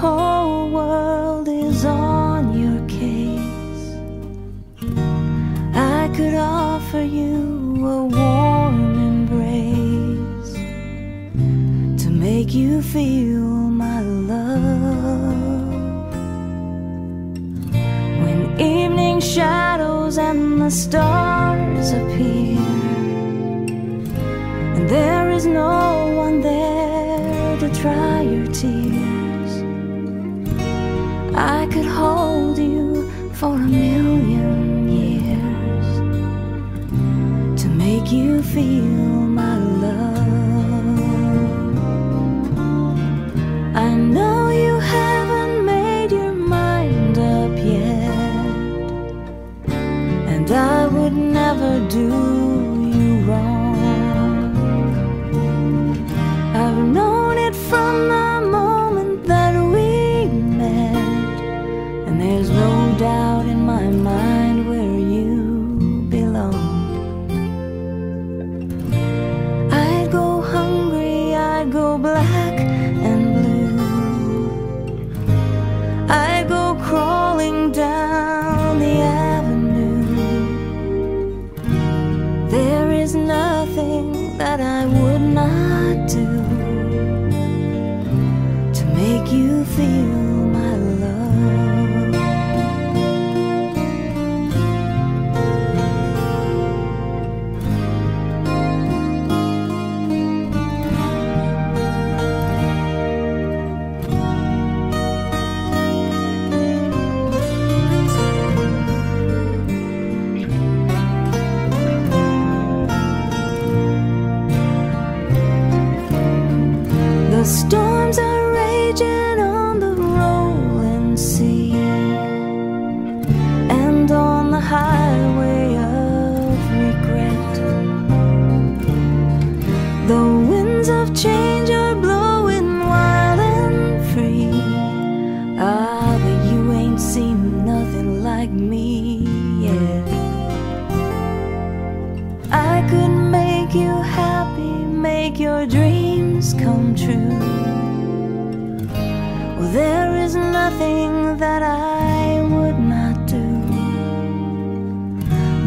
whole world is on your case, I could offer you a warm embrace to make you feel my love. When evening shadows and the stars appear, and there is no one there to dry your tears, you feel my love. I know that I would not do to make you feel The storms are raging on the rolling sea and on the highway of regret. The winds of change are blowing wild and free. Ah, but you ain't seen nothing like me yet. I could make you happy, make your dreams true. Well, there is nothing that I would not do.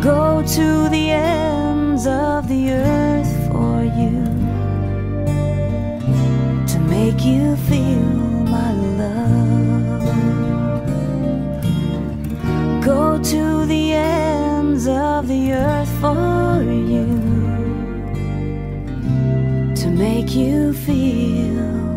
Go to the ends of the earth for you to make you feel my love. Go to the ends of the earth for make you feel.